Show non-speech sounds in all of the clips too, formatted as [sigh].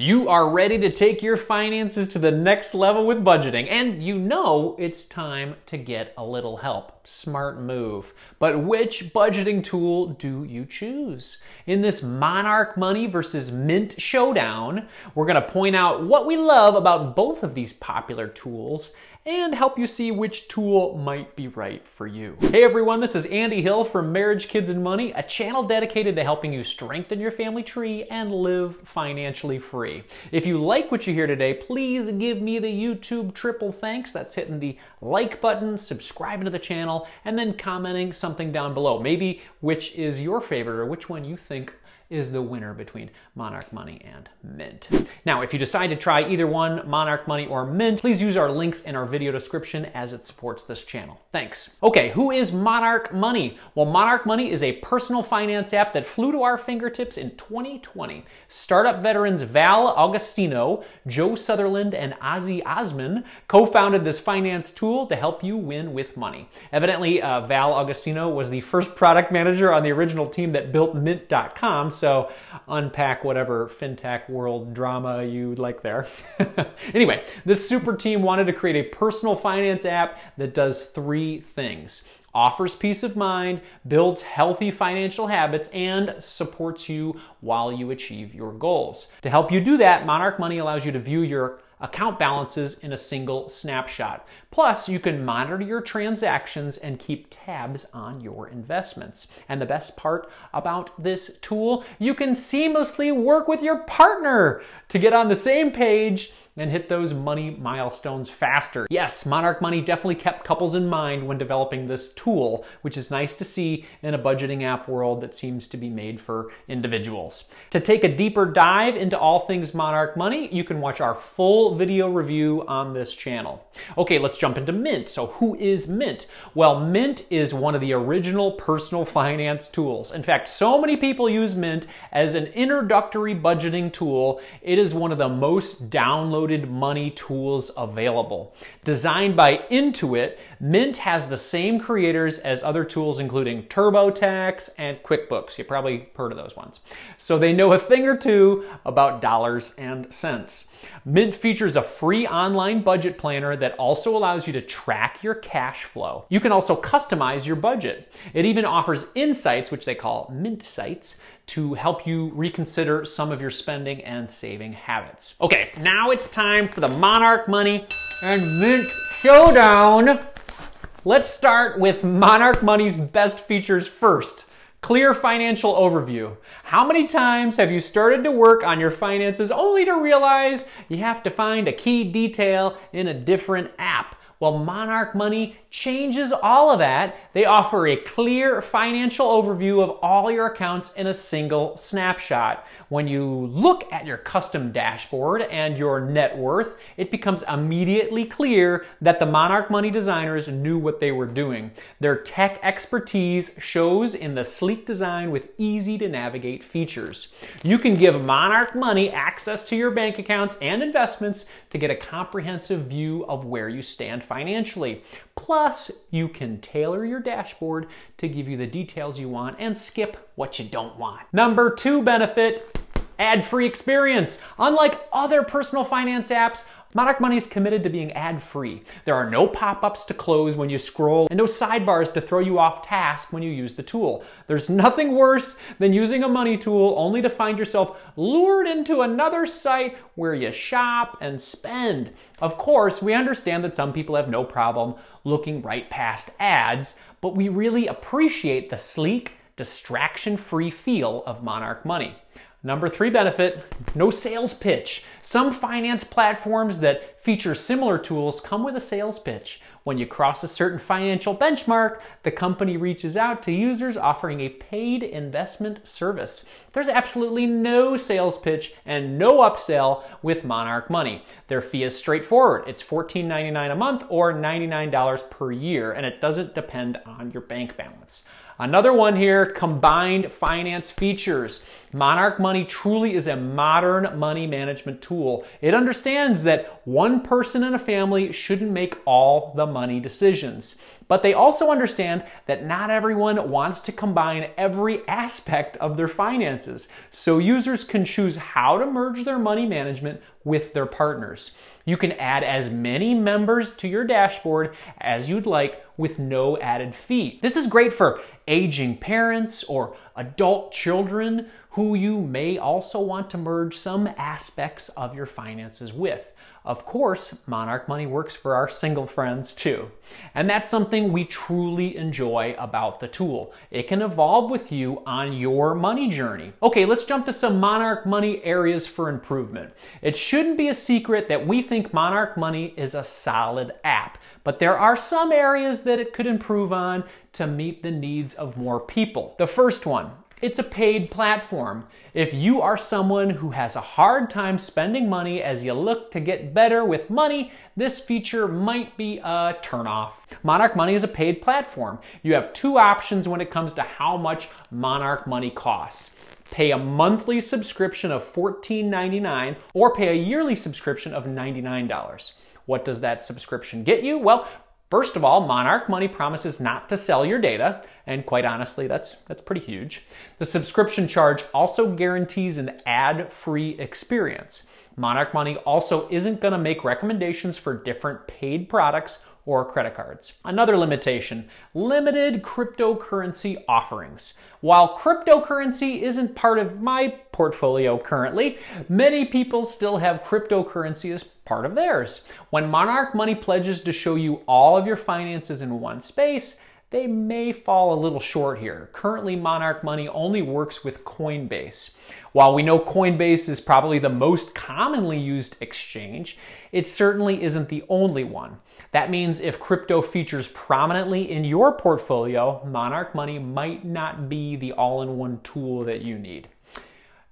You are ready to take your finances to the next level with budgeting, and you know it's time to get a little help. Smart move. But which budgeting tool do you choose? In this Monarch Money versus Mint showdown, we're going to point out what we love about both of these popular tools and help you see which tool might be right for you. Hey everyone, this is Andy Hill from Marriage, Kids, and Money, a channel dedicated to helping you strengthen your family tree and live financially free. If you like what you hear today, please give me the YouTube triple thanks. That's hitting the like button, subscribing to the channel, and then commenting something down below. Maybe which is your favorite or which one you think is the winner between Monarch Money and Mint. Now, if you decide to try either one, Monarch Money or Mint, please use our links in our video description as it supports this channel. Thanks. Okay, who is Monarch Money? Well, Monarch Money is a personal finance app that flew to our fingertips in 2020. Startup veterans Val Agostino, Joe Sutherland, and Ozzie Osman co-founded this finance tool to help you win with money. Evidently, uh, Val Agostino was the first product manager on the original team that built Mint.com, so unpack whatever fintech world drama you like there. [laughs] anyway, this super team wanted to create a personal finance app that does three things offers peace of mind, builds healthy financial habits, and supports you while you achieve your goals. To help you do that, Monarch Money allows you to view your account balances in a single snapshot. Plus, you can monitor your transactions and keep tabs on your investments. And the best part about this tool, you can seamlessly work with your partner to get on the same page and hit those money milestones faster. Yes, Monarch Money definitely kept couples in mind when developing this tool, which is nice to see in a budgeting app world that seems to be made for individuals. To take a deeper dive into all things Monarch Money, you can watch our full video review on this channel. Okay, let's jump into Mint. So who is Mint? Well, Mint is one of the original personal finance tools. In fact, so many people use Mint as an introductory budgeting tool. It is one of the most downloaded money tools available. Designed by Intuit, Mint has the same creators as other tools including TurboTax and QuickBooks. You probably heard of those ones. So they know a thing or two about dollars and cents. Mint features a free online budget planner that also allows you to track your cash flow. You can also customize your budget. It even offers insights, which they call MintSights, to help you reconsider some of your spending and saving habits. Okay, now it's time for the Monarch Money and Mint Showdown. Let's start with Monarch Money's best features first. Clear financial overview. How many times have you started to work on your finances only to realize you have to find a key detail in a different app? Well, Monarch Money changes all of that. They offer a clear financial overview of all your accounts in a single snapshot. When you look at your custom dashboard and your net worth, it becomes immediately clear that the Monarch Money designers knew what they were doing. Their tech expertise shows in the sleek design with easy to navigate features. You can give Monarch Money access to your bank accounts and investments to get a comprehensive view of where you stand financially. Plus, you can tailor your dashboard to give you the details you want and skip what you don't want. Number two benefit, ad-free experience. Unlike other personal finance apps, Monarch Money is committed to being ad-free. There are no pop-ups to close when you scroll and no sidebars to throw you off task when you use the tool. There's nothing worse than using a money tool only to find yourself lured into another site where you shop and spend. Of course, we understand that some people have no problem looking right past ads, but we really appreciate the sleek, distraction-free feel of Monarch Money. Number three benefit, no sales pitch. Some finance platforms that feature similar tools come with a sales pitch. When you cross a certain financial benchmark, the company reaches out to users offering a paid investment service. There's absolutely no sales pitch and no upsell with Monarch Money. Their fee is straightforward. It's $14.99 a month or $99 per year, and it doesn't depend on your bank balance. Another one here, combined finance features. Monarch Money truly is a modern money management tool. It understands that one person in a family shouldn't make all the money decisions. But they also understand that not everyone wants to combine every aspect of their finances. So users can choose how to merge their money management with their partners. You can add as many members to your dashboard as you'd like with no added fee. This is great for aging parents or adult children who you may also want to merge some aspects of your finances with. Of course, Monarch Money works for our single friends too. And that's something we truly enjoy about the tool. It can evolve with you on your money journey. Okay, let's jump to some Monarch Money areas for improvement. It shouldn't be a secret that we think Monarch Money is a solid app, but there are some areas that it could improve on to meet the needs of more people. The first one, it's a paid platform. If you are someone who has a hard time spending money as you look to get better with money, this feature might be a turnoff. Monarch Money is a paid platform. You have two options when it comes to how much Monarch Money costs. Pay a monthly subscription of $14.99 or pay a yearly subscription of $99. What does that subscription get you? Well, First of all, Monarch Money promises not to sell your data, and quite honestly, that's, that's pretty huge. The subscription charge also guarantees an ad-free experience. Monarch Money also isn't going to make recommendations for different paid products or credit cards. Another limitation, limited cryptocurrency offerings. While cryptocurrency isn't part of my portfolio currently, many people still have cryptocurrency as part of theirs. When Monarch Money pledges to show you all of your finances in one space, they may fall a little short here. Currently, Monarch Money only works with Coinbase. While we know Coinbase is probably the most commonly used exchange, it certainly isn't the only one. That means if crypto features prominently in your portfolio, Monarch Money might not be the all in one tool that you need.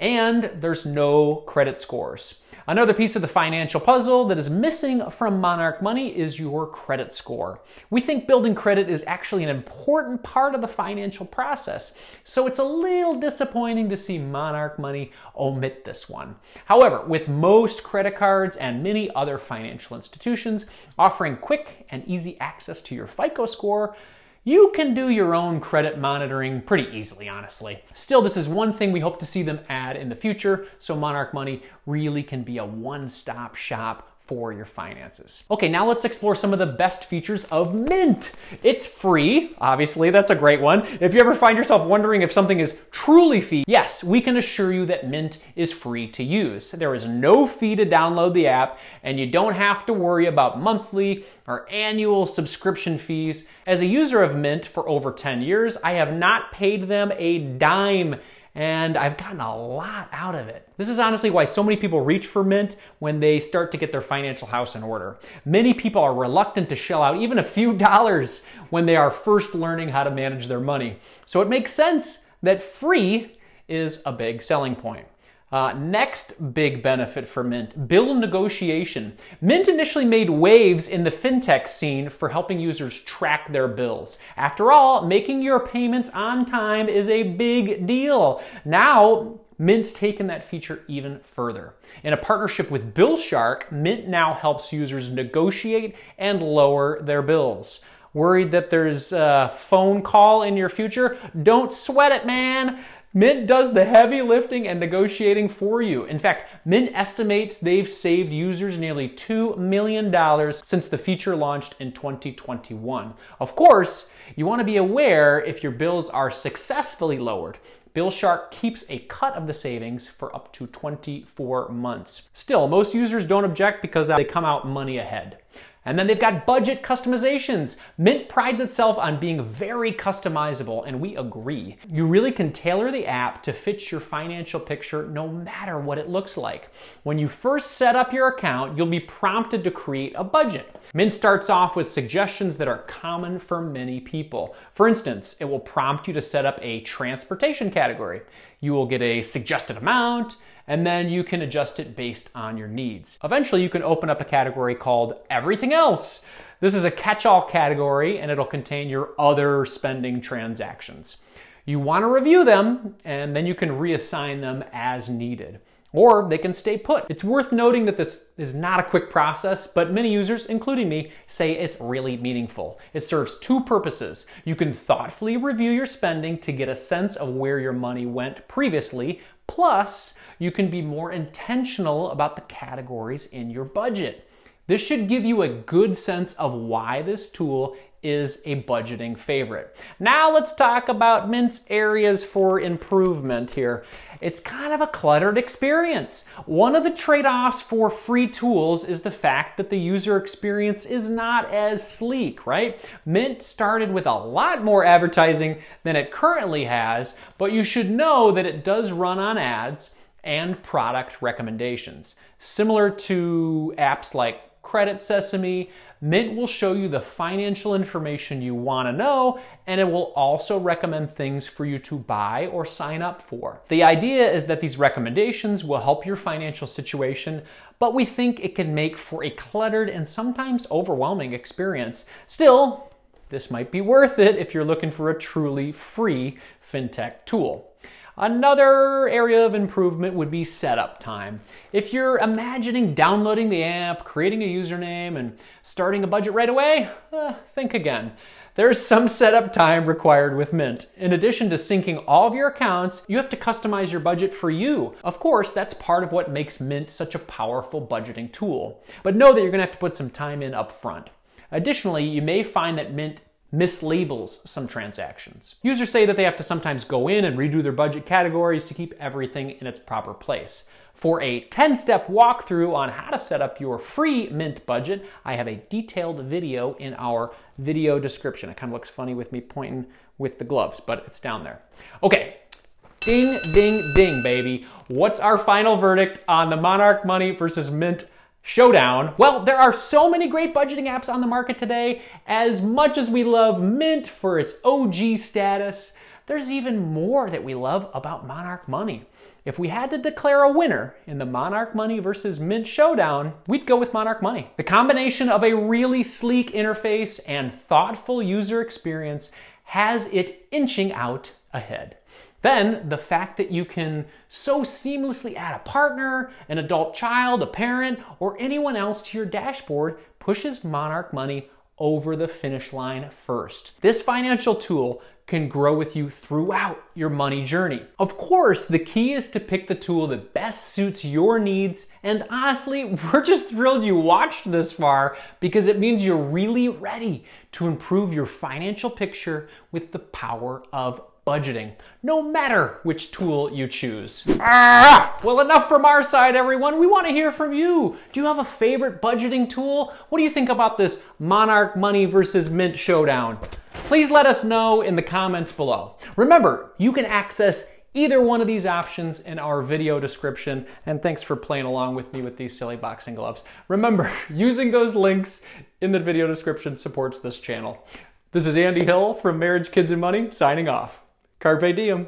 And there's no credit scores. Another piece of the financial puzzle that is missing from Monarch Money is your credit score. We think building credit is actually an important part of the financial process, so it's a little disappointing to see Monarch Money omit this one. However, with most credit cards and many other financial institutions offering quick and easy access to your FICO score, you can do your own credit monitoring pretty easily, honestly. Still, this is one thing we hope to see them add in the future, so Monarch Money really can be a one-stop shop for your finances. Okay, now let's explore some of the best features of Mint. It's free, obviously, that's a great one. If you ever find yourself wondering if something is truly free, yes, we can assure you that Mint is free to use. There is no fee to download the app, and you don't have to worry about monthly or annual subscription fees. As a user of Mint for over 10 years, I have not paid them a dime and I've gotten a lot out of it. This is honestly why so many people reach for Mint when they start to get their financial house in order. Many people are reluctant to shell out even a few [laughs] dollars when they are first learning how to manage their money. So it makes sense that free is a big selling point. Uh, next big benefit for Mint, bill negotiation. Mint initially made waves in the fintech scene for helping users track their bills. After all, making your payments on time is a big deal. Now, Mint's taken that feature even further. In a partnership with Billshark, Mint now helps users negotiate and lower their bills. Worried that there's a phone call in your future? Don't sweat it, man. Mint does the heavy lifting and negotiating for you. In fact, Mint estimates they've saved users nearly $2 million since the feature launched in 2021. Of course, you want to be aware if your bills are successfully lowered. Billshark keeps a cut of the savings for up to 24 months. Still, most users don't object because they come out money ahead. And then they've got budget customizations. Mint prides itself on being very customizable, and we agree. You really can tailor the app to fit your financial picture no matter what it looks like. When you first set up your account, you'll be prompted to create a budget. Mint starts off with suggestions that are common for many people. For instance, it will prompt you to set up a transportation category. You will get a suggested amount, and then you can adjust it based on your needs. Eventually, you can open up a category called Everything Else. This is a catch-all category and it'll contain your other spending transactions. You want to review them and then you can reassign them as needed. or they can stay put. It's worth noting that this is not a quick process, but many users, including me, say it's really meaningful. It serves two purposes. You can thoughtfully review your spending to get a sense of where your money went previously, plus, you can be more intentional about the categories in your budget. This should give you a good sense of why this tool is a budgeting favorite. Now let's talk about Mint's areas for improvement here. It's kind of a cluttered experience. One of the trade-offs for free tools is the fact that the user experience is not as sleek, right? Mint started with a lot more advertising than it currently has, but you should know that it does run on ads and product recommendations. Similar to apps like Credit Sesame, Mint will show you the financial information you want to know, and it will also recommend things for you to buy or sign up for. The idea is that these recommendations will help your financial situation, but we think it can make for a cluttered and sometimes overwhelming experience. Still, this might be worth it if you're looking for a truly free fintech tool. Another area of improvement would be setup time. If you're imagining downloading the app, creating a username, and starting a budget right away, uh, think again. There's some setup time required with Mint. In addition to syncing all of your accounts, you have to customize your budget for you. Of course, that's part of what makes Mint such a powerful budgeting tool. But know that you're gonna have to put some time in up front. Additionally, you may find that Mint mislabels some transactions. Users say that they have to sometimes go in and redo their budget categories to keep everything in its proper place. For a 10 step walkthrough on how to set up your free Mint budget, I have a detailed video in our video description. It kind of looks funny with me pointing with the gloves, but it's down there. Okay, ding, ding, ding, baby. What's our final verdict on the Monarch Money versus Mint showdown? Well, there are so many great budgeting apps on the market today. As much as we love Mint for its OG status, there's even more that we love about Monarch Money. If we had to declare a winner in the Monarch Money versus Mint showdown, we'd go with Monarch Money. The combination of a really sleek interface and thoughtful user experience has it inching out ahead. Then the fact that you can so seamlessly add a partner, an adult child, a parent, or anyone else to your dashboard pushes Monarch Money over the finish line first. This financial tool can grow with you throughout your money journey. Of course, the key is to pick the tool that best suits your needs. And honestly, [laughs] we're just thrilled you watched this far because it means you're really ready to improve your financial picture with the power of budgeting, no matter which tool you choose. Ah! Well, enough from our side, everyone. We want to hear from you. Do you have a favorite budgeting tool? What do you think about this Monarch Money versus Mint showdown? Please let us know in the comments below. Remember, you can access either one of these options in our video description. And thanks for playing along with me with these silly boxing gloves. Remember, [laughs] using those links in the video description supports this channel. This is Andy Hill from Marriage, Kids, and Money signing off. Carpe diem.